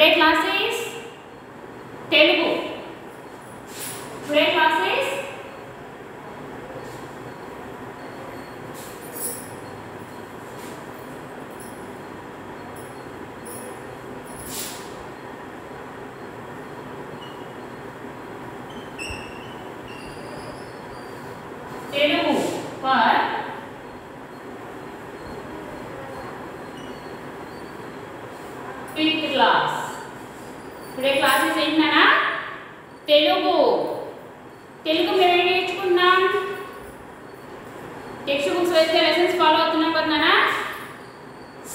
Today class Telugu. Telugu మేము ఏం నేర్చుకున్నాం? టెక్స్ట్ బుక్స్ అయితే లెసన్స్ ఫాలో అవుతున్నాం కదా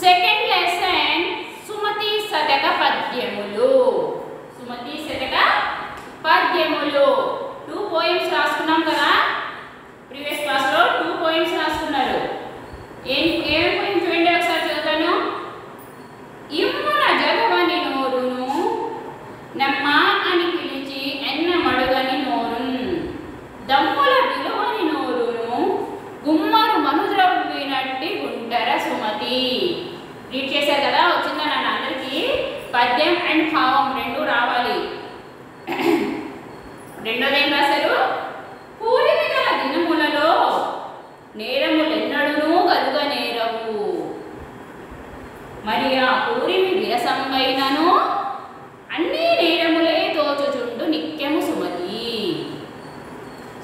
సెకండ్ లెసన్ సుమతి శతక పద్యములు. సుమతి శతక పద్యములు. టూ పోయిమ్స్ రాసుకున్నాం కదా ప్రీవియస్ క్లాస్లో టూ పోయిమ్స్ రాసుకున్నారు ఏం ఏం పోయిం చూడండి ఒకసారి చదువుతాను ఇమ్మున జగవని నోరును నమ్మ అని పిలిచి ఎన్న మడుగని నోరున్ దమ్ముల విలువని నోరును గుమ్మరు మనుద్రవ్వినట్టి గుంటర సుమతి రీడ్ చేశారు కదా వచ్చిందా నాన్న అందరికీ పద్యం అండ్ భావం రెండు రావాలి. రెండోది ఏం రాశారు? పూరిమి గల దినములలో నేరములెన్నడునూ కలుగ నేరవు మరి ఆ పూరిమి విరసంబైనను అన్ని నేరములే తోచుచుండు నిత్యము సుమతి.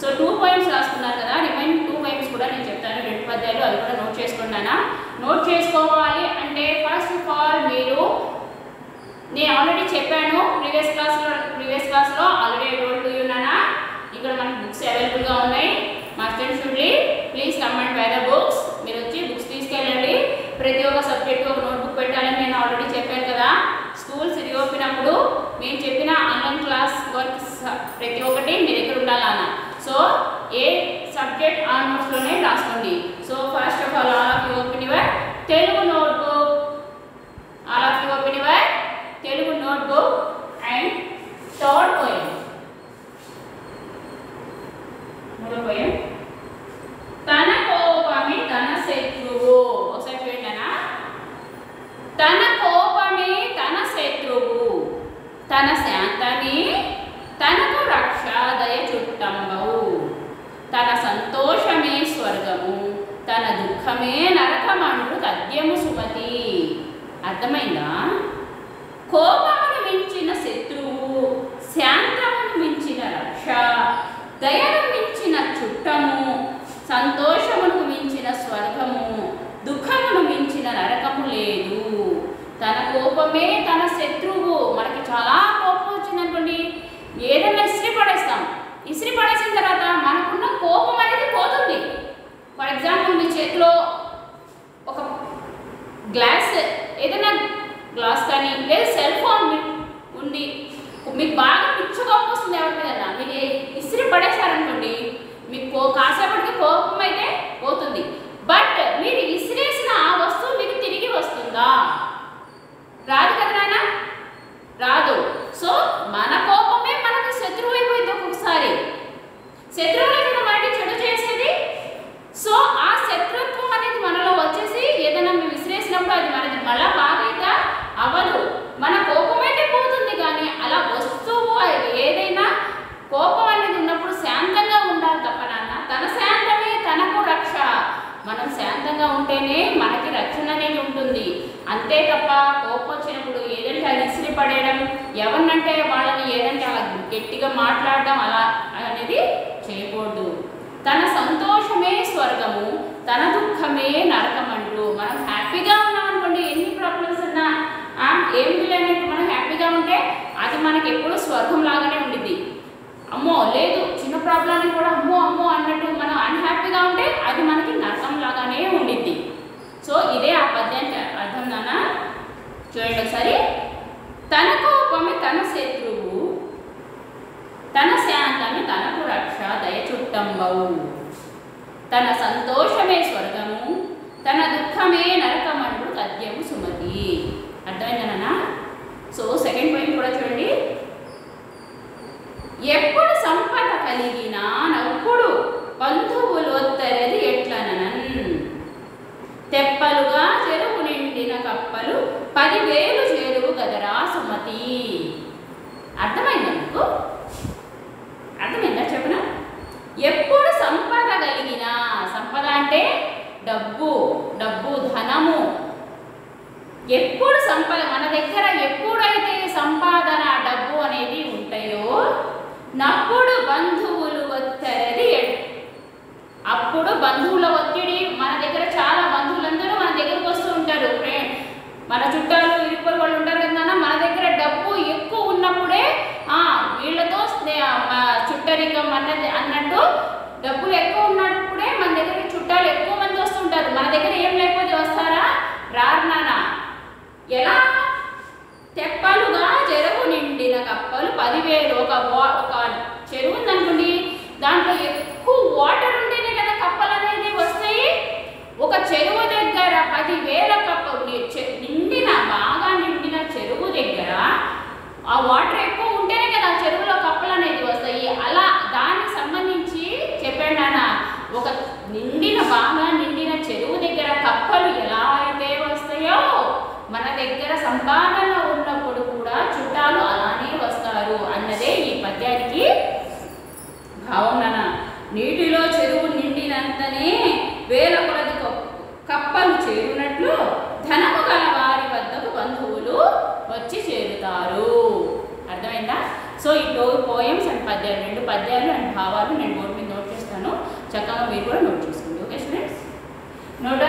సో టూ పాయింట్స్ రాసుకున్నారు కదా రిమైన్ టూ పాయింట్స్ కూడా నేను చెప్తాను. రెండు పద్యాలు అవి కూడా నోట్ చేసుకున్నానా నోట్ చేసుకోవాలి అంటే ఫస్ట్ ఆఫ్ ఆల్ మీరు నేను ఆల్రెడీ చెప్పాను ప్రీవియస్ క్లాస్లో ప్రీవియస్ క్లాస్లో ఆల్రెడీ టోల్డ్ ఉన్నానా ఇక్కడ మనకి బుక్స్ అవైలబుల్గా ఉన్నాయి. Master should we please come and buy the books మీరు వచ్చి బుక్స్ తీసుకెళ్ళండి. ప్రతి ఒక్క సబ్జెక్ట్ ఒక నోట్బుక్ పెట్టాలని నేను ఆల్రెడీ చెప్పాను కదా. స్కూల్స్ రిఓపెనప్పుడు మేము చెప్పిన ఆన్లైన్ క్లాస్ వర్క్ ప్రతి ఒక్కటి మీ దగ్గర ఉండాలన్న సో ఏ సబ్జెక్ట్ ఆ నోట్స్లోనే రాసుకోండి so first of all all of you open your Telugu notebook all of you open your Telugu notebook and third poem మూడో పోయం తన కోపమే తన శత్రువు. ఒకసారి చూడండి తన కోపమే తన శత్రువు. తన శాంతమే తనకు రక్షాదయ చుట్టంబవు. తన సంతోషమే స్వర్గము. తన దుఃఖమే నరకమండు తద్యము సుమతి. అర్థమైందా కోపమును మించిన శత్రువు శాంతమును మించిన రక్ష దయను మించిన చుట్టము సంతోషమును మించిన స్వర్గము దుఃఖమును మించిన నరకము లేదు తన కోపమే తన శత్రువు మనకి చాలా కోపం వచ్చిందనుకోండి ఏదైనా ఇస్త్రీ పడేస్తాం ఇస్త్రీ పడేసిన తర్వాత మనకున్న కోపం అనేది పోతుంది ఫర్ ఎగ్జాంపుల్ మీ చేతిలో ఒక గ్లాస్ ఏదైనా గ్లాస్ కానీ లేదా సెల్ ఫోన్ మీ- ఉండి మీకు బాగా పిచ్చ కోపం వస్తుంది ఎవరి మీద మీరు ఏ- ఇస్త్రీ పడేశారనుకోండి మీకు కో- కాసేపటికి కోపం అయితే పోతుంది బట్ మీరు ఇసిరేసిన ఆ వస్తువు మీకు తిరిగి వస్తుందా రాదు కదా నాన్న రాదు సో మన కోపమే మనకు శత్రువు అయిపోయింది ఒక్కొక్కసారి శత్రువులే కదా మనకి చెడు చేసేది సో ఆ శత్రుత్వం అనేది మనలో వచ్చేసి ఏదైనా మేము విసిరేసినప్పుడు అది మనది మళ్ళా బాగైతే అవ్వదు మన కోపం అయితే పోతుంది కానీ అలా వస్తువు అది ఏదైనా కోపం అనేది ఉన్నప్పుడు శాంతంగా ఉండాలి తప్ప నాన్న తన శాంతమే తనకు రక్ష మనం శాంతంగా ఉంటేనే మనకి రక్షణ అనేది ఉంటుంది అంతే తప్ప కోపం వచ్చినప్పుడు ఏదంటే అది ఇసిరి పడేయడం ఎవరినంటే వాళ్ళని ఏదంటే అలా గట్టిగా మాట్లాడడం అలా అనేది చేయకూడదు తన సంతోషమే స్వర్గము తన దుఃఖమే నరకమంటూ మనం హ్యాపీగా ఉన్నాం అనుకోండి ఎన్ని ప్రాబ్లమ్స్ ఉన్నా ఆ, ఏమి లేనట్టు మనం హ్యాపీగా ఉంటే అది మనకి ఎప్పుడూ స్వర్గం లాగానే ఉండిద్ది. అమ్మో లేదు చిన్న ప్రాబ్లాన్ని కూడా అమ్మో అమ్మో అన్నట్టు మనం అన్హ్యాపీగా ఉంటే అది మనకి నరకం లాగానే ఉండిద్ది. సో ఇదే ఆ పద్యానికి అర్థం నాన్న. చూడండి ఒకసారి. తన కోపమే తన శత్రువు తన శాంతమే తనకు రక్ష దయ చుట్టంబవు. తన సంతోషమే స్వర్గము తన దుఃఖమే నరకమండు తద్యము సుమతి. అర్థమైందనా సో సెకండ్ పాయింట్ కూడా చూడండి. ఎప్పుడు సంపద కలిగిన నప్పుడు బంధువులు వద్దరది ఎట్లననన్? తెప్పలుగా చెరువు నిండిన కప్పలు పదివేలు చేరువు గదరా సుమతి. అర్థమైందా అర్థమైందా చెప్పనా? ఎప్పుడు సంపద కలిగిన సంపద అంటే డబ్బు డబ్బు ధనము ఎప్పుడు సంపద మన దగ్గర ఎప్పుడైతే సంపాదన డబ్బు అనేది ఉంటాయో నప్పుడు బంధువులు ఒత్తిడి అప్పుడు బంధువుల ఒత్తిడి మన దగ్గర చాలా బంధువులందరూ మన దగ్గరకు వస్తూ ఉంటారు. మన చుట్టాలు ఇరుపురు వాళ్ళు ఉంటారు కదా మన దగ్గర డబ్బు ఎక్కువ ఉన్నప్పుడే వీళ్ళతో చుట్టరికం అన్నది అన్నట్టు డబ్బులు ఎక్కువ ఉన్నప్పుడే మన దగ్గర చుట్టాలు ఎక్కువ మంది వస్తుంటారు. మన దగ్గర ఏం లేకపోతే వస్తారా? రారణ ఎలా? తెప్పలుగా చెరువు నిండిన కప్పలు పదివేలు ఒక ఒక చెరువు ఉందనుకోండి దాంట్లో ఎక్కువ వాటర్ ఉంటేనే కదా కప్పలు అనేది వస్తాయి. ఒక చెరువు దగ్గర పదివేల కప్పలు నిండిన బాగా నిండిన చెరువు దగ్గర ఆ వాటర్ ఎక్కువ ఉంటేనే కదా చెరువులో కప్పలు అనేది వస్తాయి. అలా దానికి సంబంధించి చెప్పాడు నాన్న ఒక నిండిన బాగా సంభావనలో ఉన్నప్పుడు కూడా చుట్టాలు అలానే వస్తారు అన్నదే ఈ పద్యానికి భావన నీటిలో చెరువు నిండినంతనే వేల కొలది కప్పలు చేరినట్లు ధనము గల వారి వద్దకు బంధువులు వచ్చి చేరుతారు. అర్థమైందా? సో ఈ టోర్ పోయమ్స్ అండ్ పద్యాలు రెండు పద్యాలు అండ్ భావాలు నేను బోర్డు మీద నోట్ చేస్తాను. చక్కగా మీరు కూడా నోట్ చేసుకోండి. Okay students? Note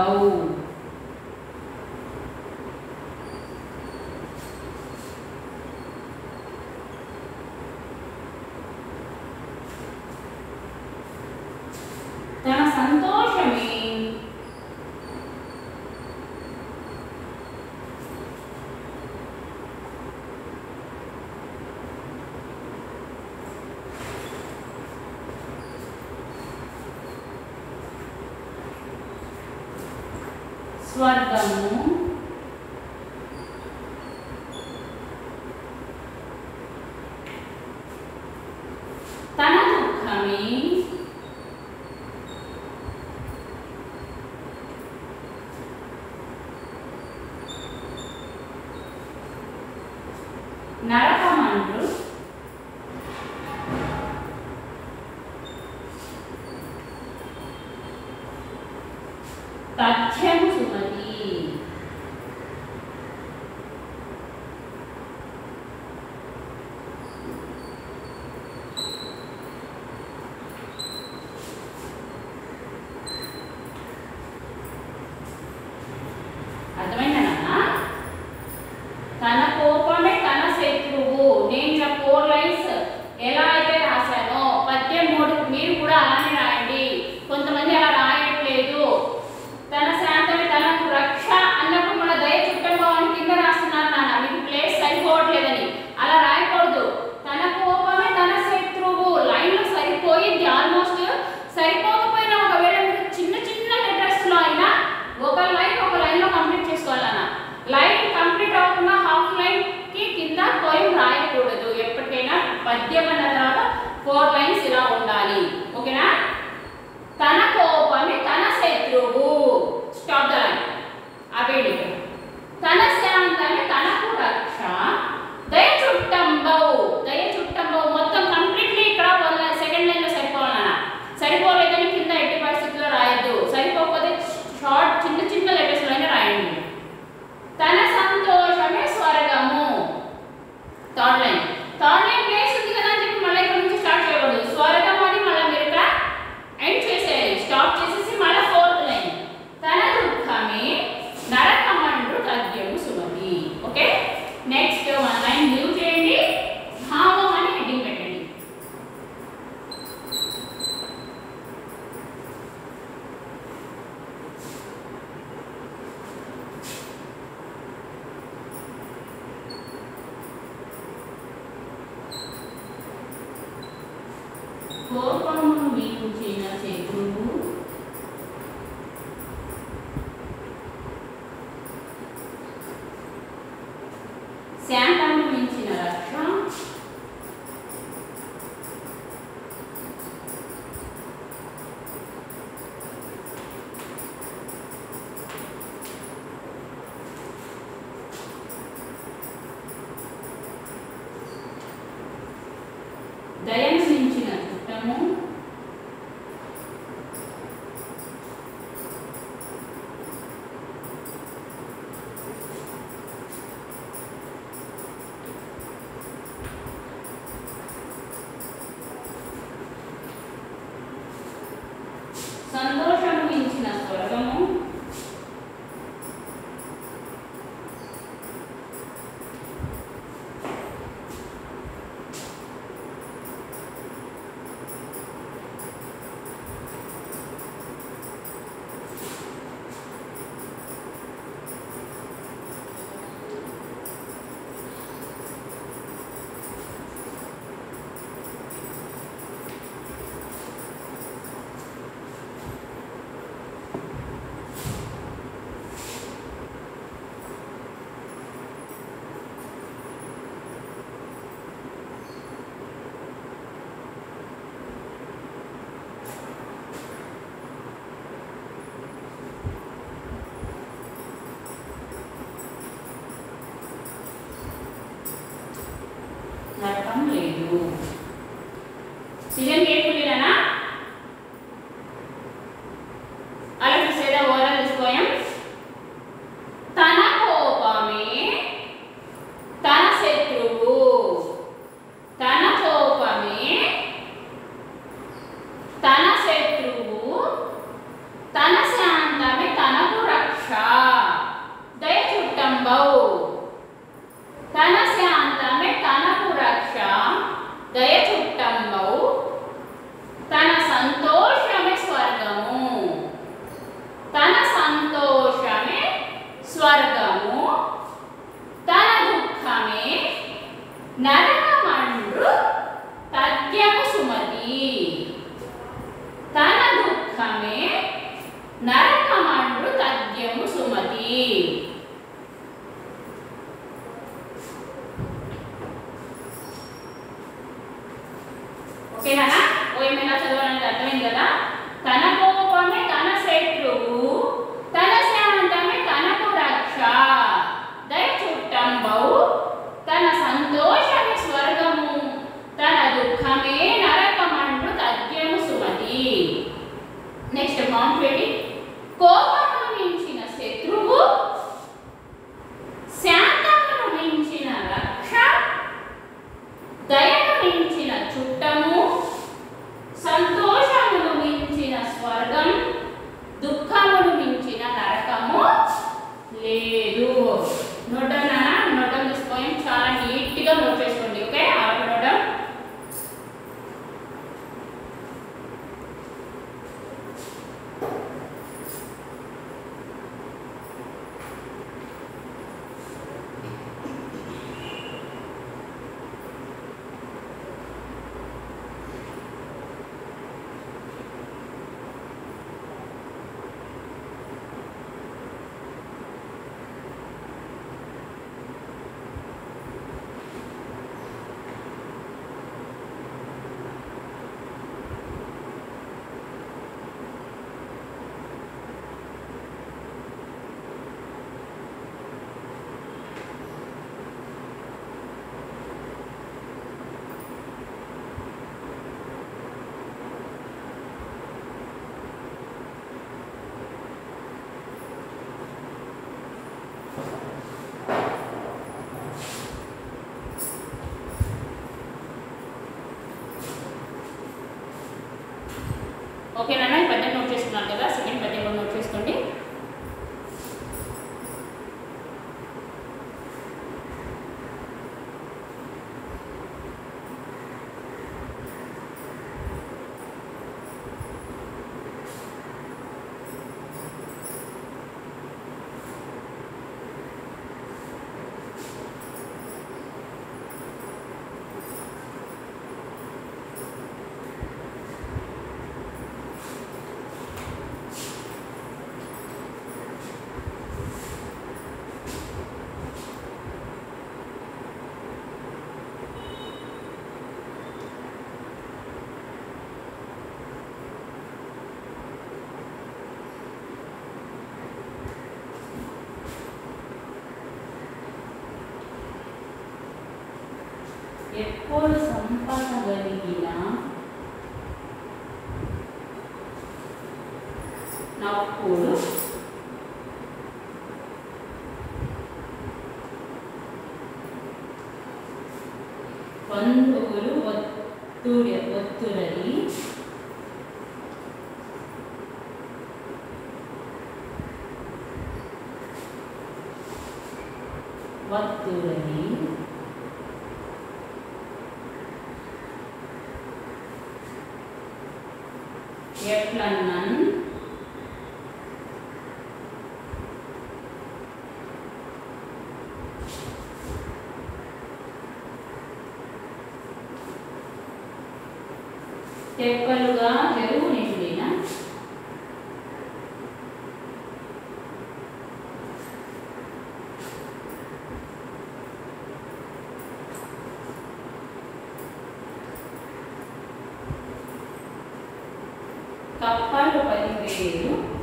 Oh. स्वर्गमु ಕೋರ್ ಸಂಪರ್ಕಗಳಿಗಿನ ನಕ್ಕುಳು ಒಂದುಗಳು ಒತ್ತುರ ಒತ್ತುರಲಿ ಒತ್ತುರಲಿ capaz do Pai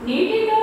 Native